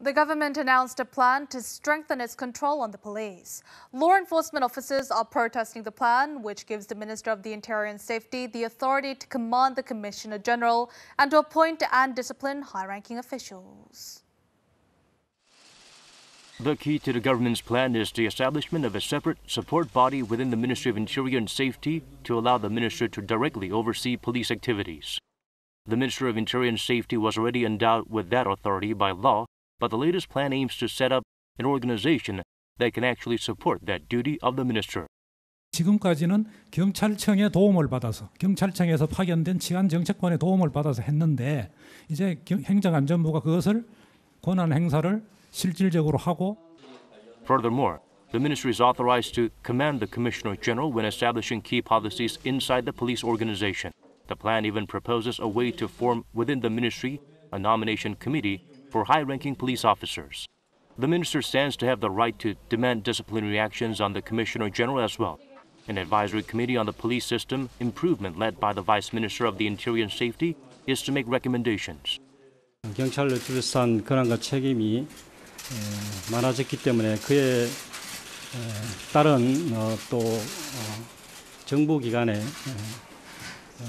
The government announced a plan to strengthen its control on the police. Law enforcement officers are protesting the plan, which gives the Minister of the Interior and Safety the authority to command the Commissioner General and to appoint and discipline high ranking officials. The key to the government's plan is the establishment of a separate support body within the Ministry of Interior and Safety to allow the minister to directly oversee police activities. The Minister of Interior and Safety was already endowed with that authority by law but the latest plan aims to set up an organization that can actually support that duty of the minister. 지금까지는 경찰청의 도움을 받아서 경찰청에서 파견된 치안 정책관의 도움을 받아서 했는데 이제 행정안전부가 그것을 권한 행사를 실질적으로 하고 Furthermore, the ministry is authorized to command the commissioner general when establishing key policies inside the police organization. The plan even proposes a way to form within the ministry a nomination committee for high ranking police officers. The minister stands to have the right to demand disciplinary actions on the Commissioner General as well. An advisory committee on the police system improvement led by the Vice Minister of the Interior and Safety is to make recommendations. 경찰을 둘러싼 권한과 책임이 많아졌기 때문에 그에 따른 또 정부 기관의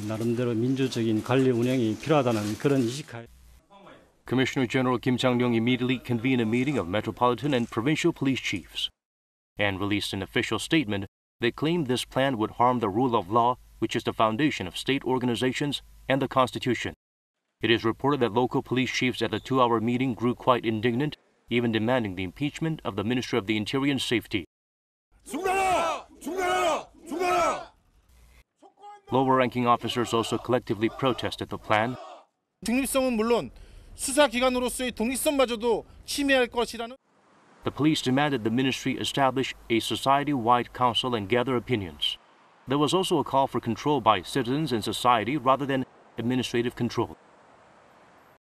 나름대로 민주적인 관리 운영이 필요하다는 그런 이식하에 Commissioner General Kim Chang-ryong immediately convened a meeting of metropolitan and provincial police chiefs and released an official statement that claimed this plan would harm the rule of law, which is the foundation of state organizations and the Constitution. It is reported that local police chiefs at the two-hour meeting grew quite indignant, even demanding the impeachment of the Minister of the Interior and Safety. Lower-ranking officers also collectively protested the plan. The police demanded the ministry establish a society-wide council and gather opinions. There was also a call for control by citizens and society rather than administrative control.